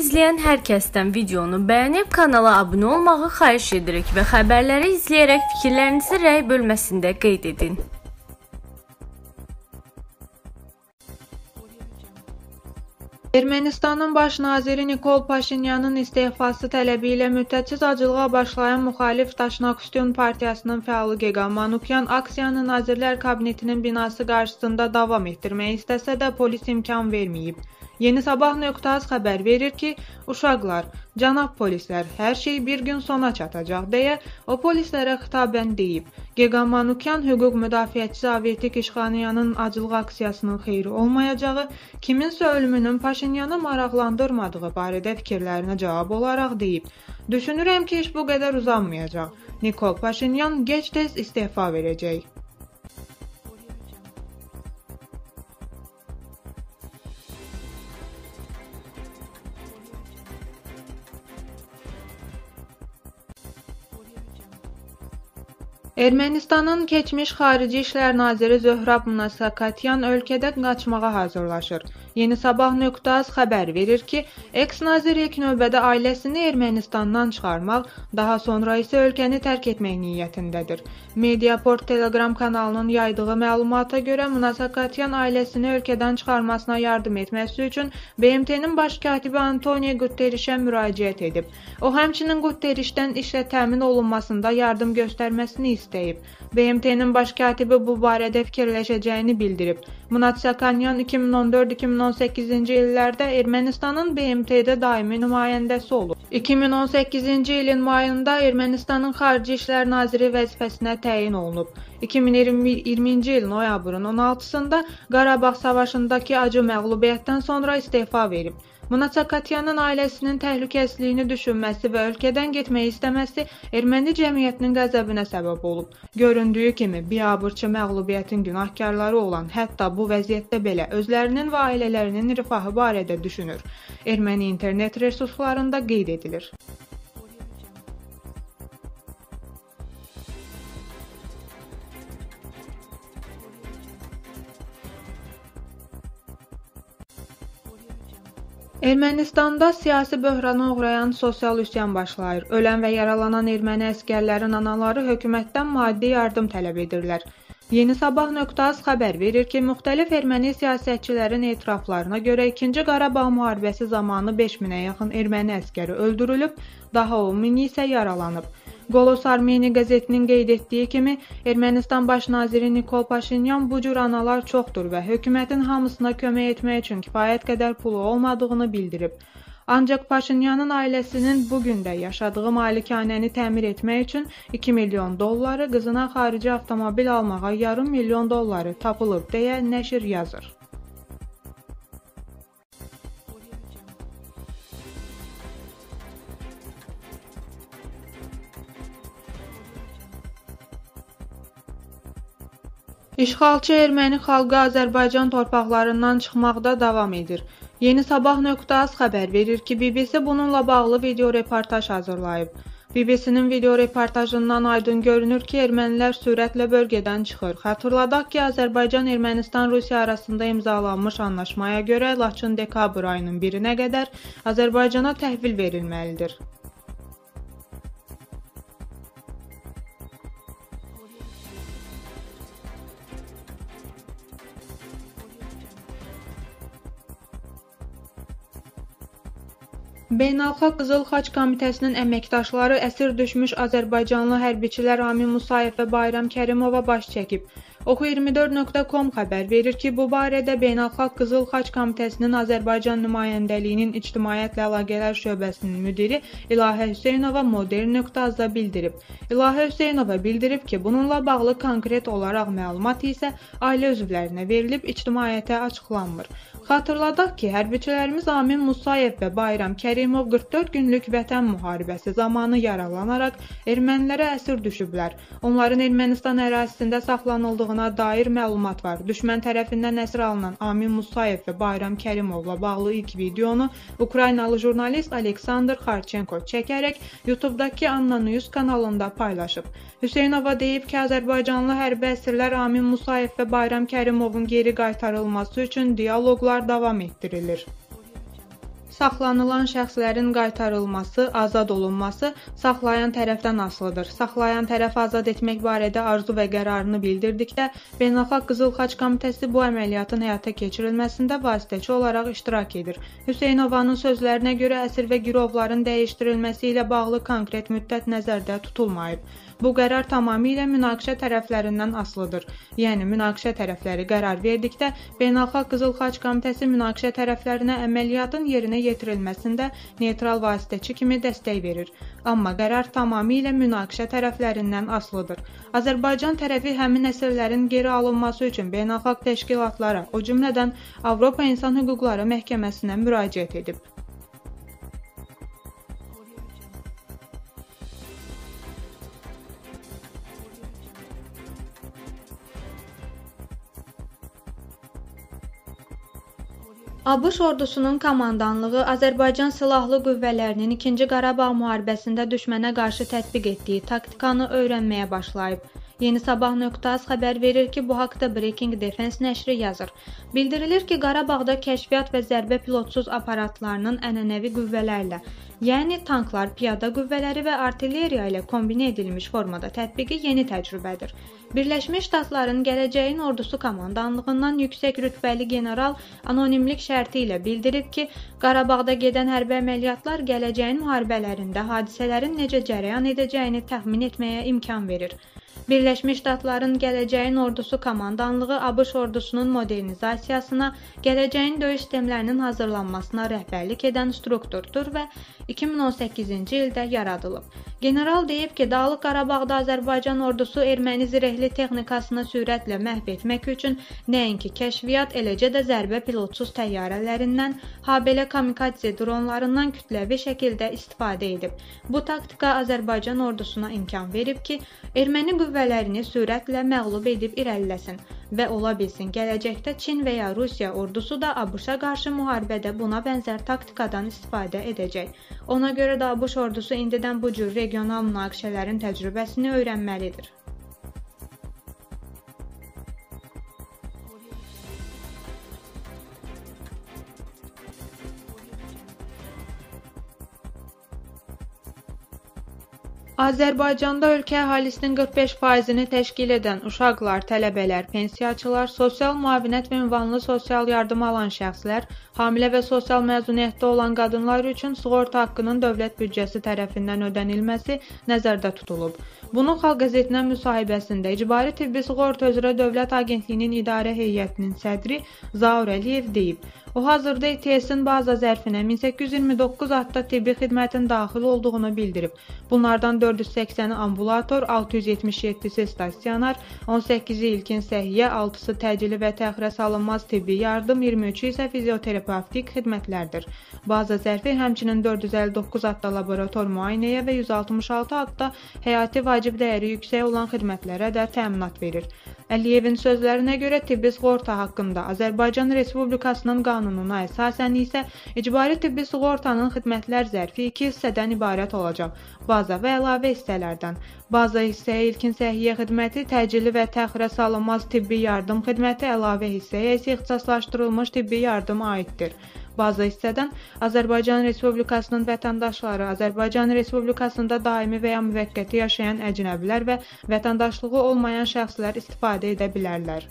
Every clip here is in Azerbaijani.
izləyən hər kəsdən videonu bəyənib kanala abunə olmağı xahiş edirik və xəbərləri izləyərək fikirlərinizi rəy bölməsində qeyd edin. Ermənistanın baş naziri Nikol Paşinyanın istefası tələbi ilə müddətsiz acılığa başlayan müxalif Daşnaküstün partiyasının fəalı Geqan Manukyan aksiyanı Nazirlər Kabinetinin binası qarşısında davam etdirmək istəsə də polis imkan verməyib. Yeni Sabah.az xəbər verir ki, uşaqlar, cənab polislər, hər şey bir gün sona çatacaq deyə o polislərə xitabən deyib. Geqan Manukyan hüquq müdafiəçisi Avetik İşxaniyanın acılıq aksiyasının xeyri olmayacağı, kiminsə ölümünün Paşinyanı maraqlandırmadığı barədə fikirlərinə cavab olaraq deyib. Düşünürəm ki, iş bu qədər uzanmayacaq. Nikol Paşinyan gec-tez istefa verəcək. Ermənistanın keçmiş Xarici İşlər naziri Zöhrab Munasakatyan ölkədən qaçmağa hazırlaşır. Yeni Sabah.az xəbər verir ki, eks-nazir ilk növbədə ailəsini Ermənistandan çıxarmaq, daha sonra isə ölkəni tərk etmək niyyətindədir. Mediaport Telegram kanalının yaydığı məlumata görə Munasakatyan ailəsini ölkədən çıxarmasına yardım etməsi üçün BMT-nin baş katibi Antonio Guterreşə müraciət edib. O həmçinin Guterreşdən işlə təmin olunmasında yardım göstərməsini istəyib. BMT-nin baş katibi bu barədə fikirləşəcəyini bildirib. Munatsakanyan 2014-2018-ci illərdə Ermənistanın BMT-də daimi nümayəndəsi olub. 2018-ci ilin mayında Ermənistanın Xarici İşlər Naziri vəzifəsinə təyin olunub. 2020-ci il noyabrın 16-sında Qarabağ savaşındakı acı məğlubiyyətdən sonra istefa verib. Munasakatyanın ailəsinin təhlükəsizliyini düşünməsi və ölkədən getmək istəməsi erməni cəmiyyətinin qəzəbinə səbəb olub. Göründüyü kimi, biabırçı məğlubiyyətin günahkarları olan, hətta bu vəziyyətdə belə özlərinin və ailələrinin rifahı barədə düşünür. Erməni internet resurslarında qeyd edilir. Ermənistanda siyasi böhrana uğrayan sosial üsyan başlayır. Ölən və yaralanan erməni əskərlərin anaları hökumətdən maddi yardım tələb edirlər. Yeni Sabah.az xəbər verir ki, müxtəlif erməni siyasətçilərin etiraflarına görə 2-ci Qarabağ müharibəsi zamanı 5000-ə yaxın erməni əskəri öldürülüb, daha 10 min isə yaralanıb. Qolos Armeni qəzetinin qeyd etdiyi kimi, Ermənistan baş naziri Nikol Paşinyan bu cür analar çoxdur və hökumətin hamısına kömək etmək üçün kifayət qədər pulu olmadığını bildirib. Ancaq Paşinyanın ailəsinin bu gün də yaşadığı malikanəni təmir etmək üçün 2 milyon dolları, qızına xarici avtomobil almağa yarım milyon dolları tapılıb deyə nəşr yazır. İşğalçı erməni xalqı Azərbaycan torpaqlarından çıxmaqda davam edir. Yeni Sabah.az xəbər verir ki, BBC bununla bağlı video reportaj hazırlayıb. BBC-nin video reportajından aydın görünür ki, ermənilər sürətlə bölgədən çıxır. Xatırladaq ki, Azərbaycan Ermənistan-Rusiya arasında imzalanmış anlaşmaya görə Laçın dekabr ayının 1-nə qədər Azərbaycana təhvil verilməlidir. Beynəlxalq Qızıl Xaç Komitəsinin əməkdaşları əsir düşmüş azərbaycanlı hərbiçilər Amin Musayev və Bayram Kərimova baş çəkib. Oxu24.com xəbər verir ki, bu barədə Beynəlxalq Qızıl Xaç Komitəsinin Azərbaycan nümayəndəliyinin İctimaiyyətlə Əlaqələr şöbəsinin müdiri İlahə Hüseynova modern.az-da bildirib. İlahə Hüseynova bildirib ki, bununla bağlı konkret olaraq məlumat isə ailə üzvlərinə verilib, ictimaiyyətə açıqlanmır. Xatırladaq ki, hərbiçilərimiz Amin Musayev və Bayram Kərimov 44 günlük vətən müharibəsi zamanı yaralanaraq ermənilərə əsir düşüblər. Onların Ermənistan ərazisində saxlanıldığına dair məlumat var. Düşmən tərəfindən əsir alınan Amin Musayev və Bayram Kərimovla bağlı ilk videonu Ukraynalı jurnalist Aleksandr Xarçenko çəkərək YouTube-dakı Anna News kanalında paylaşıb. Hüseynova deyib ki, Azərbaycanlı hərbi əsirlər Amin Musayev və Bayram Kərimovun geri qaytarılması üçün dialoqlar davam etdirilir. Saxlanılan şəxslərin qaytarılması, azad olunması saxlayan tərəfdən asılıdır. Saxlayan tərəf azad etmək barədə arzu və qərarını bildirdikdə, Beynəlxalq Qızıl Xaç Komitəsi bu əməliyyatın həyata keçirilməsində vasitəçi olaraq iştirak edir. Hüseynovanın sözlərinə görə əsir və girovların dəyişdirilməsi ilə bağlı konkret müddət nəzərdə tutulmayıb. Bu qərar tamamilə münaqişə tərəflərindən asılıdır. Yəni münaqişə tərəfləri qərar verdikdə Beynəlxalq Qızıl Xaç Komitəsi münaqişə tərəflərinə əməliyyatın yerinə yetirilməsində neytral vasitəçi kimi dəstək verir. Amma qərar tamamilə münaqişə tərəflərindən asılıdır. Azərbaycan tərəfi həmin əsirlərin geri alınması üçün beynəlxalq təşkilatlara, o cümlədən Avropa İnsan Hüquqları Məhkəməsinə müraciət edib. ABŞ ordusunun komandanlığı Azərbaycan Silahlı Qüvvələrinin 2-ci Qarabağ müharibəsində düşmənə qarşı tətbiq etdiyi taktikanı öyrənməyə başlayıb. Yeni Sabah.az xəbər verir ki, bu haqda Breaking Defense nəşri yazır. Bildirilir ki, Qarabağda kəşfiyyat və zərbə pilotsuz aparatlarının ənənəvi qüvvələrlə, yəni tanklar, piyada qüvvələri və artilleriya ilə kombinə edilmiş formada tətbiqi yeni təcrübədir. Birləşmiş Ştatların gələcəyin ordusu komandanlığından yüksək rütbəli general anonimlik şərti ilə bildirib ki, Qarabağda gedən hərbi əməliyyatlar gələcəyin müharibələrində hadisələrin necə cərəyan edəcəyini təxmin etməyə imkan verir. Birləşmiş Ştatların gələcəyin ordusu komandanlığı ABŞ ordusunun modernizasiyasına, gələcəyin döyüş sistemlərinin hazırlanmasına rəhbərlik edən strukturdur və 2018-ci ildə yaradılıb. General deyib ki, Dağlıq Qarabağda Azərbaycan ordusu erməni zirehli texnikasını sürətlə məhv etmək üçün nəinki kəşfiyyat, eləcə də zərbə pilotsuz təyyarələrindən, habelə kamikadze dronlarından kütləvi şəkildə istifadə edib. Bu taktika Azərbaycan ordusuna imkan verib ki, erməni qüvvələrini sürətlə məğlub edib irəliləsin və ola bilsin gələcəkdə Çin və ya Rusiya ordusu da ABŞ-a qarşı müharibədə buna bənzər taktikadan istifadə edəcək. Ona görə də ABŞ ordusu indidən bu cür regional münaqişələrin təcrübəsini öyrənməlidir. Azərbaycanda ölkə əhalisinin 45%-ni təşkil edən uşaqlar, tələbələr, pensiyaçılar, sosial müavinət ünvanlı sosial yardım alan şəxslər, hamilə və sosial məzuniyyətdə olan qadınlar üçün sığorta haqqının dövlət büdcəsi tərəfindən ödənilməsi nəzərdə tutulub. Bunu Xalq qəzetinə müsahibəsində İcbari Tibbi Sığorta üzrə Dövlət Agentliyinin İdarə Heyətinin sədri Zaur Əliyev deyib. O hazırda ETS-in baza zərfinə 1829 adda tibbi xidmətin daxil olduğunu bildirib. Bunlardan 480-i ambulator, 677-si stasionar, 18-i ilkin səhiyyə, 6-sı təcili və təxirə salınmaz tibbi yardım, 23-ü isə fizioterapevtik xidmətlərdir. Baza zərfi həmçinin 459 adda laborator müayinəyə və 166 adda həyati vacib dəyəri yüksək olan xidmətlərə də təminat verir. Əliyevin sözlərinə görə tibbi sığorta haqqında Azərbaycan Respublikasının qanununa əsasən isə icbari tibbi sığortanın xidmətlər zərfi iki hissədən ibarət olacaq. Baza və əlavə hissələrdən. Baza hissəyə ilkin səhiyyə xidməti, təcili və təxirə salınmaz tibbi yardım xidməti, əlavə hissəyə isə ixtisaslaşdırılmış tibbi yardım aiddir. Baza hissədən Azərbaycan Respublikasının vətəndaşları, Azərbaycan Respublikasında daimi və ya müvəqqəti yaşayan əcnəbilər və vətəndaşlığı olmayan şəxslər istifadə edə bilərlər.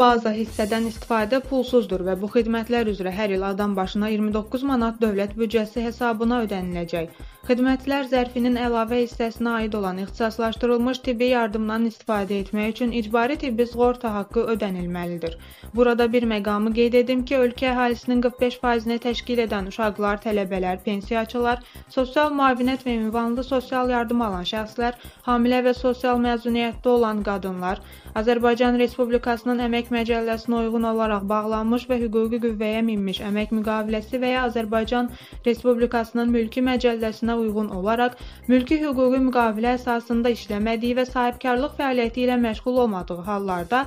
Baza hissədən istifadə pulsuzdur və bu xidmətlər üzrə hər il adam başına 29 manat dövlət büdcəsi hesabına ödəniləcək. Xidmətlər zərfinin əlavə hissəsinə aid olan ixtisaslaşdırılmış tibbi yardımdan istifadə etmək üçün icbari tibbi sığorta haqqı ödənilməlidir. Burada bir məqamı qeyd edim ki, ölkə əhalisinin 45%-ni təşkil edən uşaqlar, tələbələr, pensiyaçılar, sosial müavinət və ünvanlı sosial yardım alan şəxslər, hamilə və sosial məzuniyyətdə olan qadınlar, Azərbaycan Respublikasının Əmək Məcəlləsinə uyğun olaraq bağlanmış və hüquqi qüvvəyə minmiş əmək müqaviləsi və ya Azərbaycan Respublikasının mülki məcəlləsinə uyğun olaraq mülki hüquqi müqavilə əsasında işləmədiyi və sahibkarlıq fəaliyyəti ilə məşğul olmadığı hallarda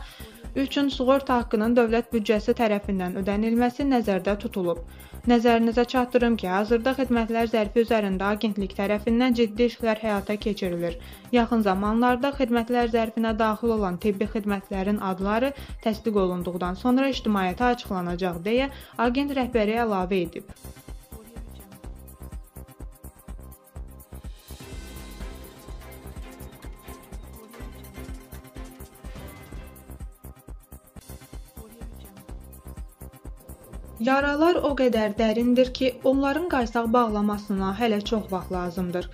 üçün sığorta haqqının dövlət büdcəsi tərəfindən ödənilməsi nəzərdə tutulub. Nəzərinizə çatdırım ki, hazırda xidmətlər zərfi üzərində agentlik tərəfindən ciddi işlər həyata keçirilir. Yaxın zamanlarda xidmətlər zərfinə daxil olan tibbi xidmətlərin adları təsdiq olunduqdan sonra ictimaiyyətə açıqlanacaq deyə agent rəhbəri əlavə edib. Yaralar o qədər dərindir ki, onların qaysaq bağlamasına hələ çox vaxt lazımdır.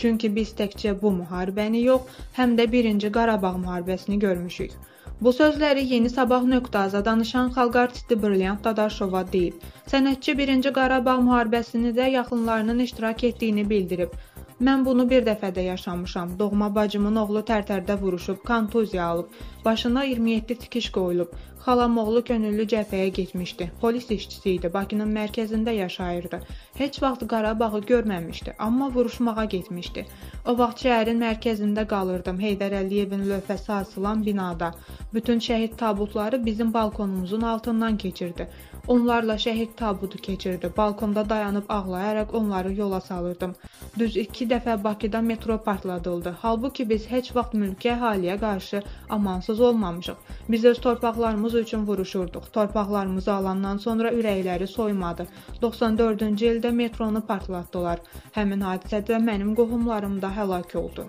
Çünki biz təkcə bu müharibəni yox, həm də 1-ci Qarabağ müharibəsini görmüşük. Bu sözləri Yeni Sabah.az-a danışan xalq artisti Brilliant Dadaşova deyib. Sənətçi 1-ci Qarabağ müharibəsini də yaxınlarının iştirak etdiyini bildirib. Mən bunu bir dəfə də yaşamışam. Doğma bacımın oğlu tərtərdə vuruşub, kontuziya alıb, başına 27 tikiş qoyulub. Xalam oğlu könüllü cəbhəyə getmişdi. Polis işçisi idi, Bakının mərkəzində yaşayırdı. Heç vaxt Qarabağı görməmişdi, amma vuruşmağa getmişdi. O vaxt şəhərin mərkəzində qalırdım, Heydər Əliyevin lövhəsi asılan binada. Bütün şəhid tabutları bizim balkonumuzun altından keçirdi. Onlarla şəhid tabutu keçirdi. Balkonda dayanıb ağlayaraq onları yola salırdım. Düz 2 dəfə Bakıda metro partladıldı. Halbuki biz heç vaxt mülki əhaliyə qarşı amansız olmamışıq. Biz öz torpaqlarımız üçün vuruşurduq. Torpaqlarımızı alandan sonra ürəkləri soymadı. 94-cü ildə metronu partlatdılar. Həmin hadisədə mənim qohumlarım da həlak oldu.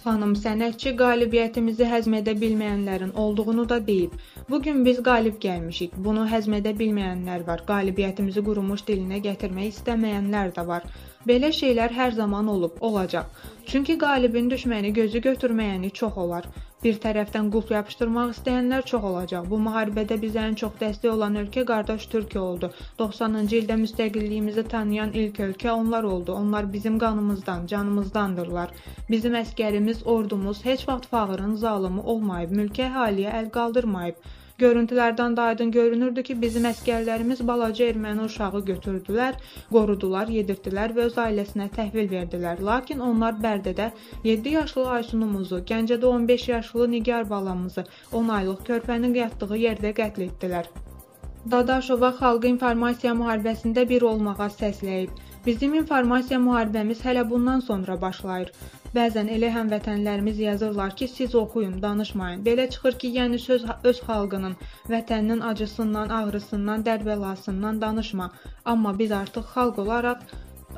Xanım sənətçi qalibiyyətimizi həzm edə bilməyənlərin olduğunu da deyib. Bu gün biz qalib gəlmişik. Bunu həzm edə bilməyənlər var. Qalibiyyətimizi qurumuş dilinə gətirmək istəməyənlər də var. Belə şeylər hər zaman olub, olacaq. Çünki qalibin düşməni gözü götürməyəni çox olar. Bir tərəfdən qulp yapışdırmaq istəyənlər çox olacaq. Bu müharibədə bizə ən çox dəstək olan ölkə qardaş Türkiyə oldu. 90-cı ildə müstəqilliyimizi tanıyan ilk ölkə onlar oldu. Onlar bizim qanımızdan, canımızdandırlar. Bizim əskərimiz, ordumuz heç vaxt fağırın zalımı olmayıb, mülki əhaliyə əl qaldırmayıb. Görüntülərdən də aydın görünürdü ki, bizim əskərlərimiz balaca erməni uşağı götürdülər, qorudular, yedirtdilər və öz ailəsinə təhvil verdilər. Lakin onlar Bərdədə 7 yaşlı Aysunumuzu, Gəncədə 15 yaşlı Nigar balamızı, 10 aylıq körpənin yatdığı yerdə qətl etdilər. Dadaşova xalqı informasiya müharibəsində bir olmağa səsləyib. Bizim informasiya müharibəmiz hələ bundan sonra başlayır. Bəzən elə həmvətənlərimiz yazırlar ki, siz oxuyun, danışmayın. Belə çıxır ki, yəni söz öz xalqının, vətəninin acısından, ağrısından, dərbəlasından danışma. Amma biz artıq xalq olaraq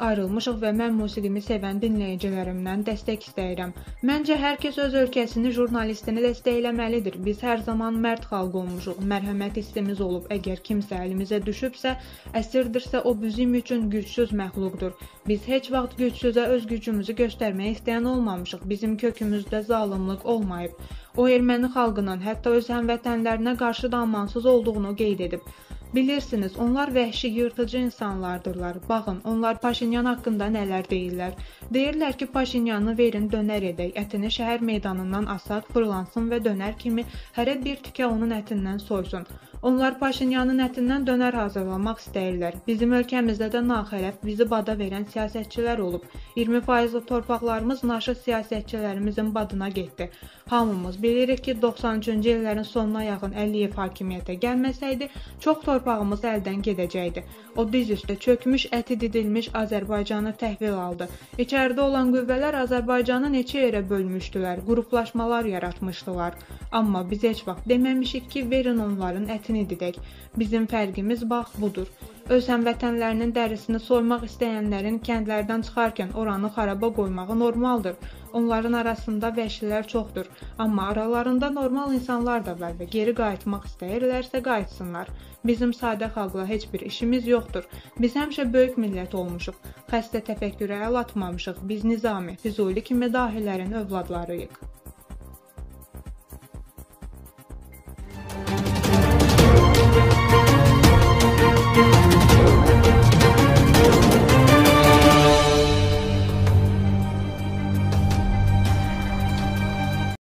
ayrılmışıq və mən musiqimi sevən dinləyicilərimdən dəstək istəyirəm. Məncə hər kəs öz ölkəsini, jurnalistini dəstəkləməlidir. Biz hər zaman mərd xalq olmuşuq. Mərhəmət hissimiz olub. Əgər kimsə əlimizə düşübsə, əsirdirsə, o bizim üçün gücsüz məxluqdur. Biz heç vaxt gücsüzə öz gücümüzü göstərmək istəyən olmamışıq. Bizim kökümüzdə zalımlıq olmayıb. O erməni xalqının hətta öz həmvətənlərinə qarşı da amansız olduğunu qeyd edib. Bilirsiniz, onlar vəhşi, yırtıcı insanlardırlar. Baxın, onlar Paşinyan haqqında nələr deyirlər. Deyirlər ki, Paşinyanı verin dönər edək, ətini şəhər meydanından asaq, fırlansın və dönər kimi hərə bir tükə onun ətindən soysun. Onlar Paşinyanın ətindən dönər hazırlamaq istəyirlər. Bizim ölkəmizdə də naxələf bizi bada verən siyasətçilər olub. 20% torpaqlarımız naşı siyasətçilərimizin badına getdi. Hamımız bilirik ki, 90-cı illərin sonuna yaxın Əliyev hakimiyyətə gəlməsəydi, çox torpaq torpağımız əldən gedəcəkdi. O diz üstə çökmüş, əti didilmiş Azərbaycanı təhvil aldı. İçəridə olan qüvvələr Azərbaycanı neçə yerə bölmüşdülər, qruplaşmalar yaratmışdılar. Amma biz heç vaxt deməmişik ki, verin onların ətini didək. Bizim fərqimiz bax budur. Öz həmvətənlərinin dərisini soymaq istəyənlərin kəndlərdən çıxarkən oranı xaraba qoymağı normaldır. Onların arasında vəhşilər çoxdur, amma aralarında normal insanlar da var və geri qayıtmaq istəyirlərsə qayıtsınlar. Bizim sadə xalqla heç bir işimiz yoxdur. Biz həmişə böyük millət olmuşuq. Xəstə təfəkkürə əl atmamışıq. Biz Nizami, Füzuli kimi dahilərin övladlarıyıq.